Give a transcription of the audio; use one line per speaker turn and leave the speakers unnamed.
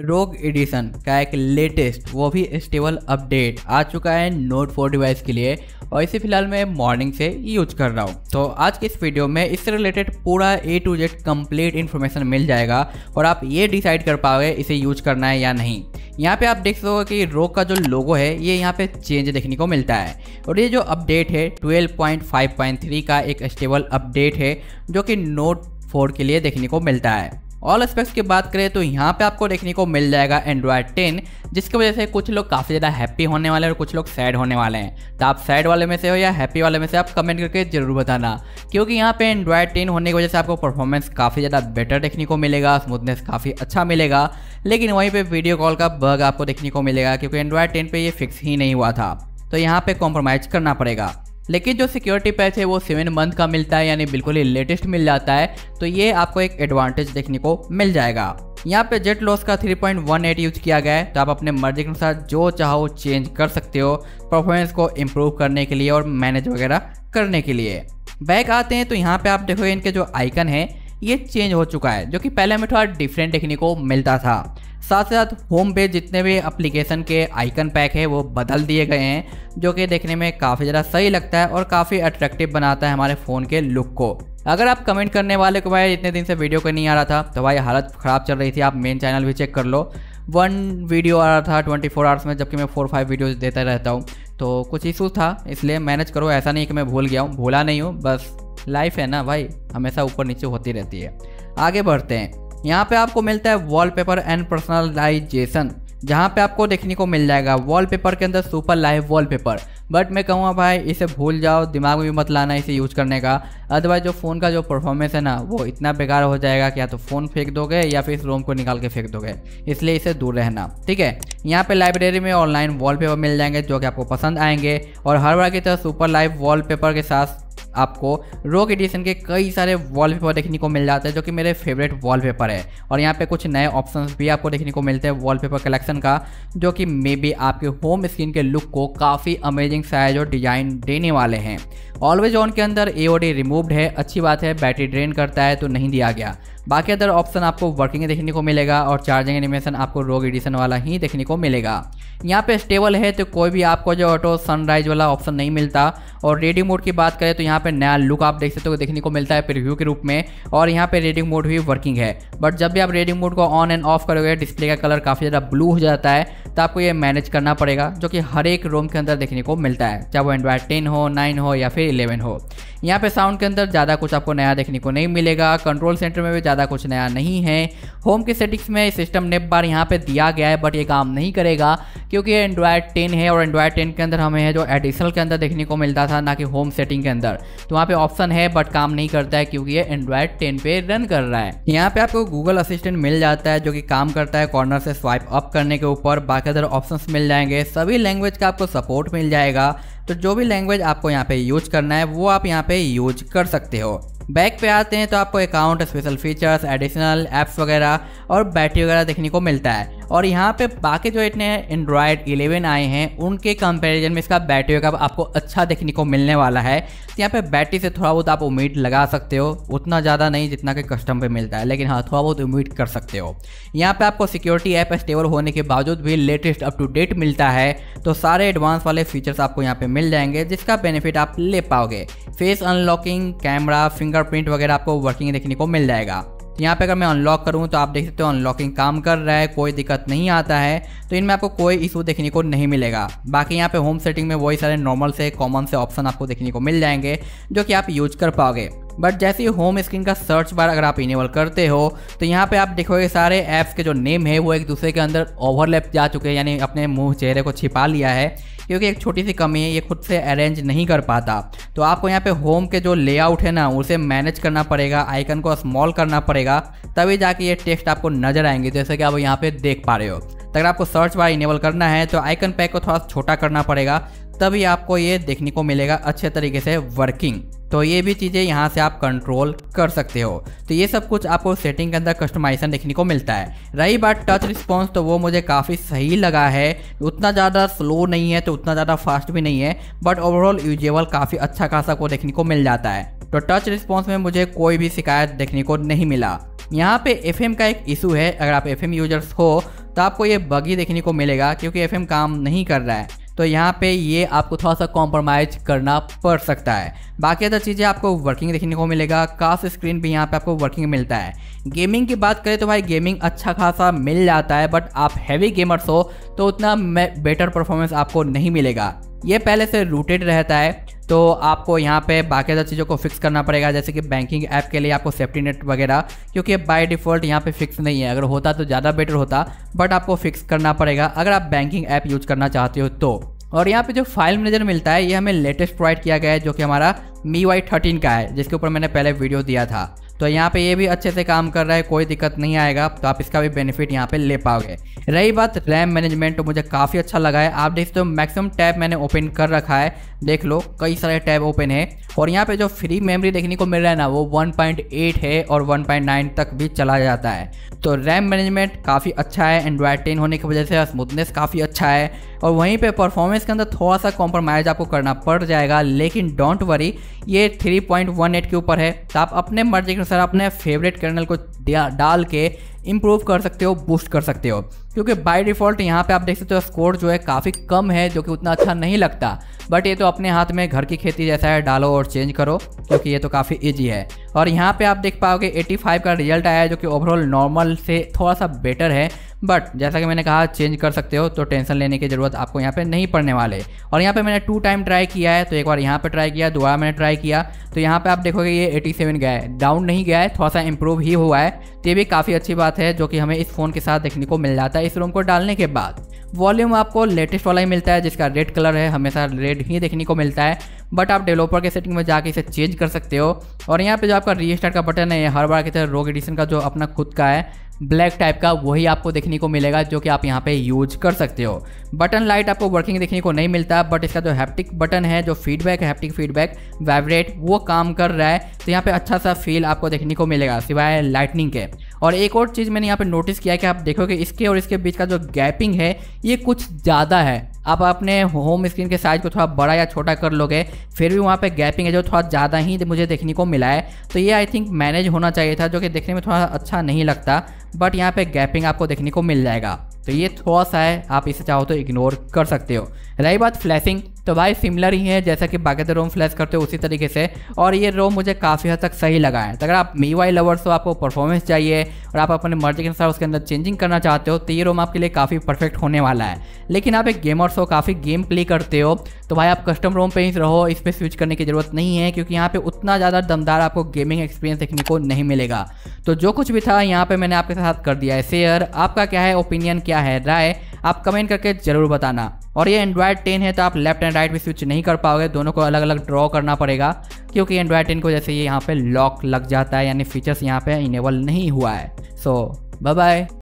रोग एडिशन का एक लेटेस्ट, वो भी स्टेबल अपडेट आ चुका है नोट 4 डिवाइस के लिए और इसे फ़िलहाल मैं मॉर्निंग से यूज़ कर रहा हूँ। तो आज के इस वीडियो में इससे रिलेटेड पूरा A to Z complete information मिल जाएगा और आप ये डिसाइड कर पाओगे इसे यूज़ करना है या नहीं। यहाँ पे आप देख सकोगे कि रोग का जो लोगो है, ये यहाँ पे चेंज देखने को मिलता है। और ये जो अपडेट है 12.5.3 का एक स्टेबल अपडेट है, जो कि नोट 4 के लिए देखने को मिलता है। ऑल स्पेक्स की बात करें तो यहाँ पे आपको देखने को मिल जाएगा एंड्रॉयड 10 जिसकी वजह से कुछ लोग काफ़ी ज़्यादा हैप्पी होने वाले हैं और कुछ लोग सैड होने वाले हैं। तो आप सैड वाले में से हो या हैप्पी वाले में से, आप कमेंट करके ज़रूर बताना। क्योंकि यहाँ पे एंड्रॉयड 10 होने की वजह से आपको परफॉर्मेंस काफ़ी ज़्यादा बेटर देखने को मिलेगा स्मूथनेस काफ़ी अच्छा मिलेगा। लेकिन वहीं पर वीडियो कॉल का बग आपको देखने को मिलेगा, क्योंकि एंड्रॉयड टेन पर ये फिक्स ही नहीं हुआ था। तो यहाँ पे कॉम्प्रोमाइज़ करना पड़ेगा। लेकिन जो सिक्योरिटी पैच है, वो सेवन मंथ का मिलता है, यानी बिल्कुल ही लेटेस्ट मिल जाता है तो ये आपको एक एडवांटेज देखने को मिल जाएगा। यहाँ पे जेट लॉस का 3.18 यूज़ किया गया है तो आप अपने मर्ज़ी के अनुसार जो चाहो चेंज कर सकते हो परफॉर्मेंस को इम्प्रूव करने के लिए और मैनेज वगैरह करने के लिए। बैक आते हैं तो यहाँ पे आप देखोगे इनके जो आइकन है, ये चेंज हो चुका है, जो कि पहले हमें थोड़ा डिफरेंट देखने को मिलता था। साथ साथ होम पे जितने भी एप्लीकेशन के आइकन पैक है, वो बदल दिए गए हैं, जो कि देखने में काफ़ी ज़्यादा सही लगता है और काफ़ी अट्रैक्टिव बनाता है हमारे फ़ोन के लुक को। अगर आप कमेंट करने वाले को भाई इतने दिन से वीडियो को नहीं आ रहा था तो भाई हालत ख़राब चल रही थी, आप मेन चैनल भी चेक कर लो। वन वीडियो आ रहा था ट्वेंटी फोर आवर्स में, जबकि मैं फोर फाइव वीडियोज़ देता रहता हूँ। तो कुछ इशू था, इसलिए मैनेज करो, ऐसा नहीं कि मैं भूल गया हूँ। भूला नहीं हूँ, बस लाइफ है ना भाई, हमेशा ऊपर नीचे होती रहती है। आगे बढ़ते हैं। यहाँ पे आपको मिलता है वॉलपेपर एंड पर्सनलाइजेशन जहाँ पे आपको देखने को मिल जाएगा वॉलपेपर के अंदर सुपर लाइव वॉलपेपर बट मैं कहूँगा भाई, इसे भूल जाओ, दिमाग में भी मत लाना इसे यूज़ करने का। अदरवाइज़ जो फ़ोन का जो परफॉर्मेंस है ना, वो इतना बेकार हो जाएगा कि या तो फ़ोन फेंक दोगे या फिर इस रोम को निकाल के फेंक दोगे। इसलिए इसे दूर रहना, ठीक है? यहाँ पे लाइब्रेरी में ऑनलाइन वॉलपेपर मिल जाएँगे जो कि आपको पसंद आएँगे। और हर बार की तरह सुपर लाइव वॉलपेपर के साथ आपको रोक एडिशन के कई सारे वॉलपेपर देखने को मिल जाते हैं, जो कि मेरे फेवरेट वॉलपेपर है। और यहाँ पे कुछ नए ऑप्शंस भी आपको देखने को मिलते हैं वॉलपेपर कलेक्शन का, जो कि मे बी आपके होम स्क्रीन के लुक को काफ़ी अमेजिंग साइज़ और डिज़ाइन देने वाले हैं। ऑलवेज ऑन के अंदर ए रिमूव्ड है, अच्छी बात है बैटरी ड्रेन करता है तो नहीं दिया गया। बाकी अदर ऑप्शन आपको वर्किंग देखने को मिलेगा और चार्जिंग एनिमेशन आपको रोग एडिशन वाला ही देखने को मिलेगा। यहाँ पे स्टेबल है तो कोई भी आपको जो ऑटो सनराइज वाला ऑप्शन नहीं मिलता। और रेडिंग मोड की बात करें तो यहाँ पे नया लुक आप देख सकते हो, देखने को मिलता है प्रिव्यू के रूप में। और यहाँ पे रेडिंग मोड भी वर्किंग है। बट जब भी आप रेडिंग मोड को ऑन एंड ऑफ़ करोगे डिस्प्ले का कलर काफ़ी ज़्यादा ब्लू हो जाता है तो आपको ये मैनेज करना पड़ेगा, जो कि हर एक रोम के अंदर देखने को मिलता है। चाहे वो एंड्रॉयड टेन हो नाइन हो, या फिर इलेवन हो। यहाँ पे साउंड के अंदर ज़्यादा कुछ आपको नया देखने को नहीं मिलेगा। कंट्रोल सेंटर में भी ज़्यादा कुछ नया नहीं है। होम के सेटिंग्स में सिस्टम नेप बार यहाँ पे दिया गया है बट ये काम नहीं करेगा। क्योंकि ये एंड्रॉयड टेन है और एंड्रॉयड टेन के अंदर हमें है जो एडिशनल के अंदर देखने को मिलता था, ना कि होम सेटिंग के अंदर। तो वहाँ पे ऑप्शन है बट काम नहीं करता है क्योंकि ये एंड्रॉयड टेन पे रन कर रहा है। यहाँ पे आपको गूगल असिस्टेंट मिल जाता है, जो कि काम करता है कॉर्नर से स्वाइप अप करने के ऊपर। बाकी अदर ऑप्शन मिल जाएँगे। सभी लैंग्वेज का आपको सपोर्ट मिल जाएगा। तो जो भी लैंग्वेज आपको यहाँ पे यूज़ करना है, वो आप यहाँ पे यूज़ कर सकते हो। बैक पे आते हैं तो आपको account special features additional apps वगैरह और बैटरी वगैरह देखने को मिलता है। और यहाँ पे बाकी जो इतने एंड्रॉयड 11 आए हैं, उनके कंपैरिजन में इसका बैटरी का आपको अच्छा देखने को मिलने वाला है। तो यहाँ पे बैटरी से थोड़ा बहुत आप उम्मीद लगा सकते हो, उतना ज़्यादा नहीं जितना कि कस्टम पे मिलता है, लेकिन हाँ थोड़ा बहुत उम्मीद कर सकते हो। यहाँ पे आपको सिक्योरिटी ऐप स्टेबल होने के बावजूद भी लेटेस्ट अप टू डेट मिलता है तो सारे एडवांस वाले फीचर्स आपको यहाँ पे मिल जाएँगे, जिसका बेनिफिट आप ले पाओगे। फेस अनलॉकिंग कैमरा फिंगरप्रिंट वगैरह आपको वर्किंग देखने को मिल जाएगा। यहाँ पे अगर मैं अनलॉक करूँ तो आप देख सकते हो अनलॉकिंग काम कर रहा है, कोई दिक्कत नहीं आता है। तो इनमें आपको कोई इशू देखने को नहीं मिलेगा। बाकी यहाँ पे होम सेटिंग में वही सारे नॉर्मल से कॉमन से ऑप्शन आपको देखने को मिल जाएँगे, जो कि आप यूज़ कर पाओगे। बट जैसे ही होम स्क्रीन का सर्च बार अगर आप इनेबल करते हो तो यहाँ पे आप देखोगे सारे ऐप्स के जो नेम है, वो एक दूसरे के अंदर ओवरलैप जा चुके हैं, यानी अपने मुँह चेहरे को छिपा लिया है, क्योंकि एक छोटी सी कमी है, ये खुद से अरेंज नहीं कर पाता। तो आपको यहाँ पे होम के जो लेआउट है ना, उसे मैनेज करना पड़ेगा आइकन को स्मॉल करना पड़ेगा, तभी जाके ये टेक्स्ट आपको नज़र आएँगे, जैसे कि आप यहाँ पे देख पा रहे हो। तो अगर आपको सर्च बार इनेबल करना है तो आइकन पैक को थोड़ा छोटा करना पड़ेगा, तभी आपको ये देखने को मिलेगा अच्छे तरीके से वर्किंग तो ये भी चीज़ें यहाँ से आप कंट्रोल कर सकते हो। तो ये सब कुछ आपको सेटिंग के अंदर कस्टमाइजेशन देखने को मिलता है। रही बात टच रिस्पॉन्स तो वो मुझे काफ़ी सही लगा है। उतना ज़्यादा स्लो नहीं है तो उतना ज़्यादा फास्ट भी नहीं है बट ओवरऑल यूजेबल काफ़ी अच्छा खासा को देखने को मिल जाता है। तो टच रिस्पॉन्स में मुझे कोई भी शिकायत देखने को नहीं मिला। यहाँ पे एफएम का एक इशू है, अगर आप एफएम यूज़र्स हो तो आपको ये बगी देखने को मिलेगा, क्योंकि एफएम काम नहीं कर रहा है। तो यहाँ पे ये आपको थोड़ा सा कॉम्प्रोमाइज करना पड़ सकता है। बाकी अदर चीज़ें आपको वर्किंग देखने को मिलेगा कास्ट स्क्रीन भी यहाँ पे आपको वर्किंग मिलता है। गेमिंग की बात करें तो भाई गेमिंग अच्छा खासा मिल जाता है बट आप हैवी गेमर्स हो तो उतना बेटर परफॉर्मेंस आपको नहीं मिलेगा। ये पहले से रूटेड रहता है। तो आपको यहाँ पे बाकी अदर चीज़ों को फिक्स करना पड़ेगा, जैसे कि बैंकिंग ऐप के लिए आपको सेफ्टी नेट वगैरह, क्योंकि बाय डिफ़ॉल्ट यहाँ पे फिक्स नहीं है। अगर होता तो ज़्यादा बेटर होता बट आपको फिक्स करना पड़ेगा अगर आप बैंकिंग ऐप यूज़ करना चाहते हो तो। और यहाँ पे जो फ़ाइल मैनेजर मिलता है, ये हमें लेटेस्ट प्रोवाइड किया गया है, जो कि हमारा मी वाई थर्टीन का है, जिसके ऊपर मैंने पहले वीडियो दिया था। तो यहाँ पे ये भी अच्छे से काम कर रहा है, कोई दिक्कत नहीं आएगा तो आप इसका भी बेनिफिट यहाँ पे ले पाओगे। रही बात रैम मैनेजमेंट तो मुझे काफ़ी अच्छा लगा है। आप देख सकते हो मैक्सिमम टैब मैंने ओपन कर रखा है। देख लो, कई सारे टैब ओपन है। और यहाँ पे जो फ्री मेमोरी देखने को मिल रहा है ना, वो 1.8 है और 1.9 तक भी चला जाता है। तो रैम मैनेजमेंट काफ़ी अच्छा है एंड्रॉयड टेन होने की वजह से स्मूथनेस काफ़ी अच्छा है। और वहीं पे परफॉर्मेंस के अंदर थोड़ा सा कॉम्प्रोमाइज़ आपको करना पड़ जाएगा, लेकिन डोंट वरी ये 3.18 के ऊपर है। तो आप अपने मर्ज़ी के अनुसार अपने फेवरेट कर्नल को डाल के इम्प्रूव कर सकते हो बूस्ट कर सकते हो। क्योंकि बाय डिफ़ॉल्ट यहाँ पे आप देख सकते हो स्कोर जो है काफ़ी कम है, जो कि उतना अच्छा नहीं लगता। बट ये तो अपने हाथ में घर की खेती जैसा है, डालो और चेंज करो, क्योंकि ये तो काफ़ी ईजी है। और यहाँ पे आप देख पाओगे 85 का रिज़ल्ट आया है, जो कि ओवरऑल नॉर्मल से थोड़ा सा बेटर है। बट जैसा कि मैंने कहा चेंज कर सकते हो तो टेंशन लेने की ज़रूरत आपको यहाँ पे नहीं पड़ने वाले। और यहाँ पे मैंने टू टाइम ट्राई किया है तो एक बार यहाँ पे ट्राई किया, दोबारा मैंने ट्राई किया। तो यहाँ पे आप देखोगे ये 87 गया है। डाउन नहीं गया है थोड़ा सा इंप्रूव ही हुआ है। तो ये भी काफ़ी अच्छी बात है जो कि हमें इस फ़ोन के साथ देखने को मिल जाता है इस रोम को डालने के बाद। वॉल्यूम आपको लेटेस्ट वाला ही मिलता है, जिसका रेड कलर है, हमेशा रेड ही देखने को मिलता है। बट आप डेवलपर के सेटिंग में जाके इसे चेंज कर सकते हो। और यहाँ पे जो आपका रीस्टार्ट का बटन है हर बार की तरह रोग एडिशन का जो अपना खुद का है ब्लैक टाइप का, वही आपको देखने को मिलेगा जो कि आप यहाँ पे यूज़ कर सकते हो। बटन लाइट आपको वर्किंग देखने को नहीं मिलता बट इसका जो हैप्टिक बटन है, जो फीडबैक है हैप्टिक फीडबैक वाइब्रेट वो काम कर रहा है। तो यहाँ पे अच्छा सा फील आपको देखने को मिलेगा, सिवाय लाइटनिंग के। और एक और चीज़ मैंने यहाँ पे नोटिस किया कि आप देखोगे, इसके और इसके बीच का जो गैपिंग है, ये कुछ ज़्यादा है। आप अपने होम स्क्रीन के साइज़ को थोड़ा बड़ा या छोटा कर लोगे, फिर भी वहाँ पे गैपिंग है जो थोड़ा ज़्यादा ही मुझे देखने को मिला है। तो ये आई थिंक मैनेज होना चाहिए था, जो कि देखने में थोड़ा अच्छा नहीं लगता बट यहाँ पे गैपिंग आपको देखने को मिल जाएगा। तो ये थोड़ा सा है, आप इसे चाहो तो इग्नोर कर सकते हो। रही बात फ्लैशिंग तो भाई सिमिलर ही है, जैसा कि बाकी रोम फ्लैश करते हो उसी तरीके से। और ये रोम मुझे काफ़ी हद तक सही लगा है। तो अगर आप मी वाई लवर्स हो, आपको परफॉर्मेंस चाहिए और आप अपने मर्ज़ी के अनुसार उसके अंदर चेंजिंग करना चाहते हो तो ये रोम आपके लिए काफ़ी परफेक्ट होने वाला है। लेकिन आप एक गेमर्स हो, काफ़ी गेम प्ले करते हो तो भाई आप कस्टम रोम पे ही रहो, इस पर स्विच करने की ज़रूरत नहीं है, क्योंकि यहाँ पे उतना ज़्यादा दमदार आपको गेमिंग एक्सपीरियंस देखने को नहीं मिलेगा। तो जो कुछ भी था, यहाँ पे मैंने आपके साथ कर दिया है। शेयर आपका क्या है? ओपिनियन क्या है? राय आप कमेंट करके ज़रूर बताना। और ये एंड्रॉयड टेन है तो आप लेफ़्ट एंड राइट भी स्विच नहीं कर पाओगे। दोनों को अलग अलग ड्रॉ करना पड़ेगा, क्योंकि एंड्रॉयड टेन को जैसे ये यहाँ पे लॉक लग जाता है, यानी फीचर्स यहाँ पे इनेबल नहीं हुआ है। सो बाय बाय